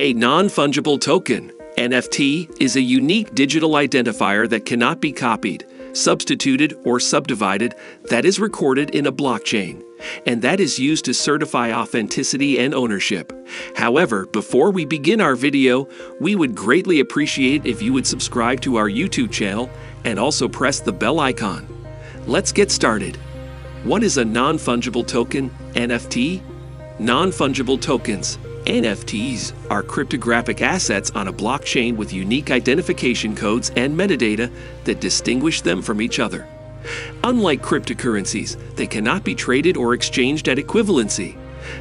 A non fungible token, NFT, is a unique digital identifier that cannot be copied, substituted, or subdivided that is recorded in a blockchain, and that is used to certify authenticity and ownership. However, before we begin our video, we would greatly appreciate if you would subscribe to our YouTube channel and also press the bell icon. Let's get started. What is a non fungible token, NFT? Non fungible tokens, NFTs, are cryptographic assets on a blockchain with unique identification codes and metadata that distinguish them from each other. Unlike cryptocurrencies, they cannot be traded or exchanged at equivalency.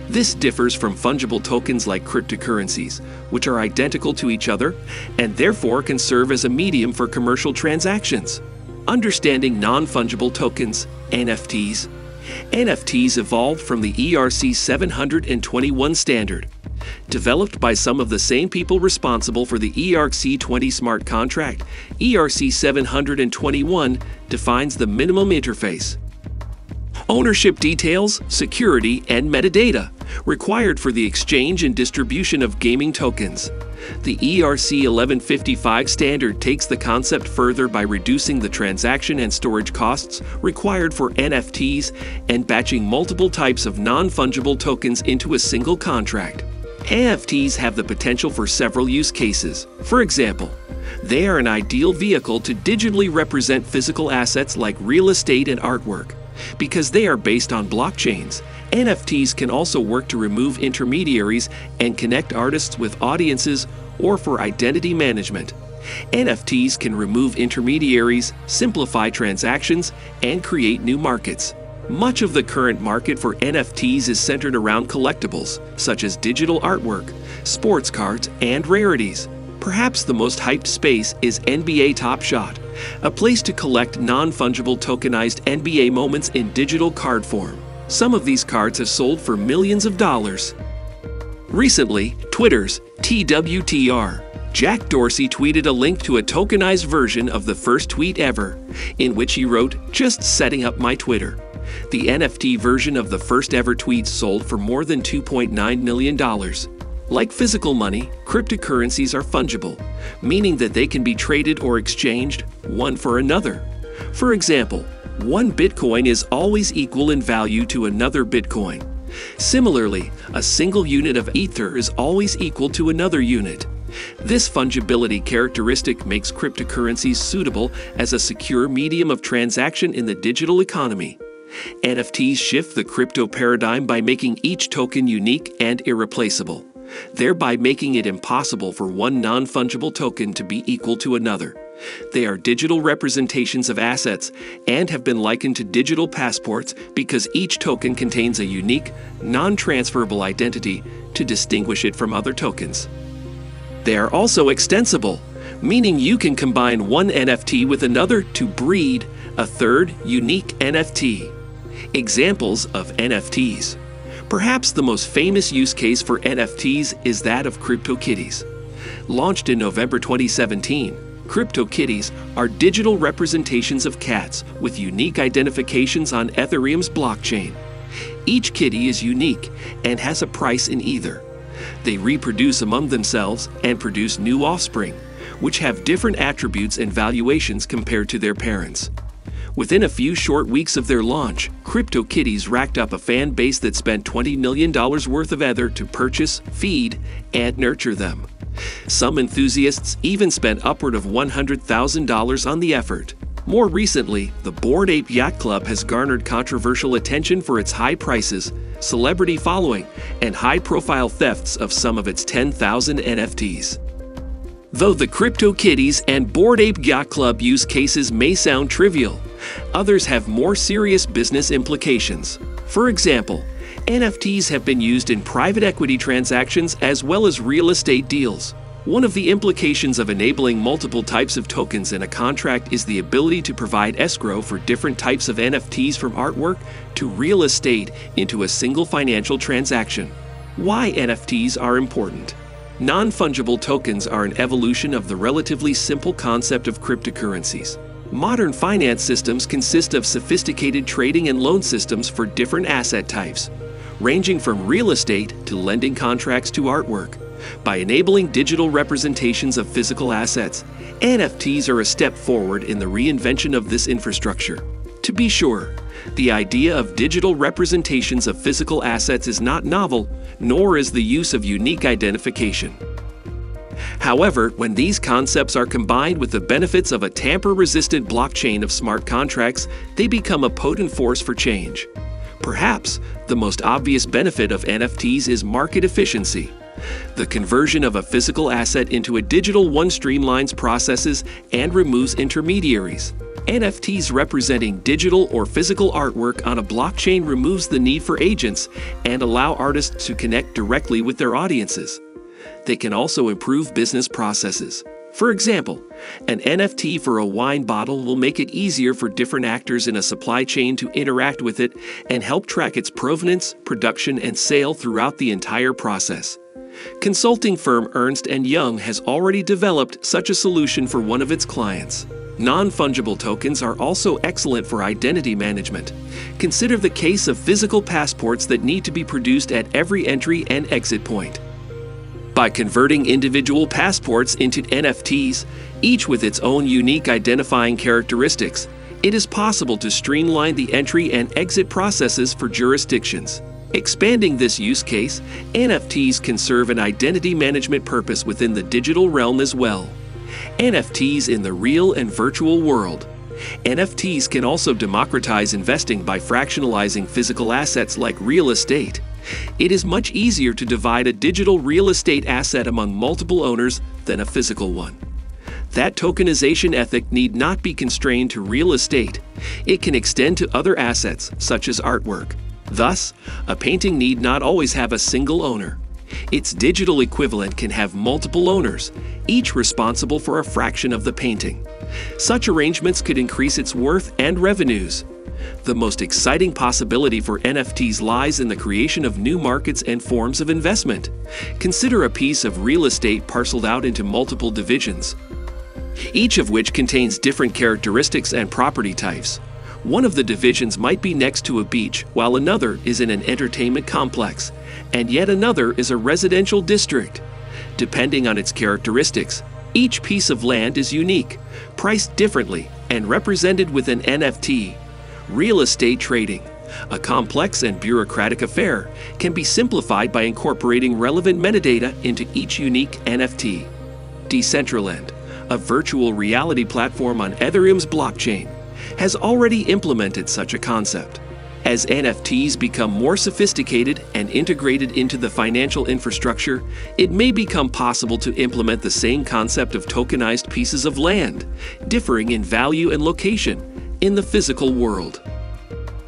This differs from fungible tokens like cryptocurrencies, which are identical to each other and therefore can serve as a medium for commercial transactions. Understanding non fungible tokens, NFTs. NFTs evolved from the ERC 721 standard. Developed by some of the same people responsible for the ERC 20 smart contract, ERC 721 defines the minimum interface. Ownership details, security, and metadata required for the exchange and distribution of gaming tokens. The ERC 1155 standard takes the concept further by reducing the transaction and storage costs required for NFTs and batching multiple types of non fungible tokens into a single contract. NFTs have the potential for several use cases. For example, they are an ideal vehicle to digitally represent physical assets like real estate and artwork. Because they are based on blockchains, NFTs can also work to remove intermediaries and connect artists with audiences or for identity management. NFTs can remove intermediaries, simplify transactions, and create new markets. Much of the current market for NFTs is centered around collectibles, such as digital artwork, sports cards, and rarities. Perhaps the most hyped space is NBA Top Shot, a place to collect non fungible tokenized NBA moments in digital card form. Some of these cards have sold for millions of dollars. Recently, Twitter's TWTR Jack Dorsey tweeted a link to a tokenized version of the first tweet ever, in which he wrote, Just setting up my Twitter. The NFT version of the first ever tweet sold for more than $2.9 million. Like physical money, cryptocurrencies are fungible, meaning that they can be traded or exchanged one for another. For example, one Bitcoin is always equal in value to another Bitcoin. Similarly, a single unit of Ether is always equal to another unit. This fungibility characteristic makes cryptocurrencies suitable as a secure medium of transaction in the digital economy. NFTs shift the crypto paradigm by making each token unique and irreplaceable thereby making it impossible for one non fungible token to be equal to another. They are digital representations of assets and have been likened to digital passports because each token contains a unique, non transferable identity to distinguish it from other tokens. They are also extensible, meaning you can combine one NFT with another to breed a third unique NFT. Examples of NFTs. Perhaps the most famous use case for NFTs is that of CryptoKitties. Launched in November 2017, CryptoKitties are digital representations of cats with unique identifications on Ethereum's blockchain. Each kitty is unique and has a price in Ether. They reproduce among themselves and produce new offspring, which have different attributes and valuations compared to their parents. Within a few short weeks of their launch, CryptoKitties racked up a fan base that spent $20 million worth of Ether to purchase, feed, and nurture them. Some enthusiasts even spent upward of $100,000 on the effort. More recently, the Bored Ape Yacht Club has garnered controversial attention for its high prices, celebrity following, and high profile thefts of some of its 10,000 NFTs. Though the CryptoKitties and Bored Ape Yacht Club use cases may sound trivial, Others have more serious business implications. For example, NFTs have been used in private equity transactions as well as real estate deals. One of the implications of enabling multiple types of tokens in a contract is the ability to provide escrow for different types of NFTs from artwork to real estate into a single financial transaction. Why NFTs are important. Non fungible tokens are an evolution of the relatively simple concept of cryptocurrencies. Modern finance systems consist of sophisticated trading and loan systems for different asset types, ranging from real estate to lending contracts to artwork. By enabling digital representations of physical assets, NFTs are a step forward in the reinvention of this infrastructure. To be sure, the idea of digital representations of physical assets is not novel, nor is the use of unique identification. However, when these concepts are combined with the benefits of a tamper resistant blockchain of smart contracts, they become a potent force for change. Perhaps the most obvious benefit of NFTs is market efficiency. The conversion of a physical asset into a digital one streamlines processes and removes intermediaries. NFTs representing digital or physical artwork on a blockchain removes the need for agents and allow artists to connect directly with their audiences. They can also improve business processes. For example, an NFT for a wine bottle will make it easier for different actors in a supply chain to interact with it and help track its provenance, production, and sale throughout the entire process. Consulting firm Ernst & Young has already developed such a solution for one of its clients. Non-fungible tokens are also excellent for identity management. Consider the case of physical passports that need to be produced at every entry and exit point. By converting individual passports into NFTs, each with its own unique identifying characteristics, it is possible to streamline the entry and exit processes for jurisdictions. Expanding this use case, NFTs can serve an identity management purpose within the digital realm as well. NFTs in the real and virtual world. NFTs can also democratize investing by fractionalizing physical assets like real estate. It is much easier to divide a digital real estate asset among multiple owners than a physical one. That tokenization ethic need not be constrained to real estate. It can extend to other assets, such as artwork. Thus, a painting need not always have a single owner. Its digital equivalent can have multiple owners, each responsible for a fraction of the painting. Such arrangements could increase its worth and revenues. The most exciting possibility for NFTs lies in the creation of new markets and forms of investment. Consider a piece of real estate parceled out into multiple divisions, each of which contains different characteristics and property types. One of the divisions might be next to a beach, while another is in an entertainment complex, and yet another is a residential district. Depending on its characteristics, each piece of land is unique, priced differently, and represented with an NFT. Real estate trading, a complex and bureaucratic affair, can be simplified by incorporating relevant metadata into each unique NFT. Decentraland, a virtual reality platform on Ethereum's blockchain, has already implemented such a concept. As NFTs become more sophisticated and integrated into the financial infrastructure, it may become possible to implement the same concept of tokenized pieces of land, differing in value and location, in the physical world.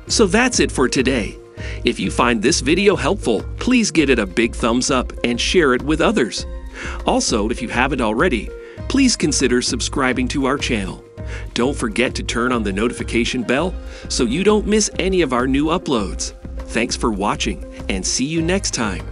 So that's it for today. If you find this video helpful, please give it a big thumbs up and share it with others. Also, if you haven't already, please consider subscribing to our channel. Don't forget to turn on the notification bell so you don't miss any of our new uploads. Thanks for watching and see you next time.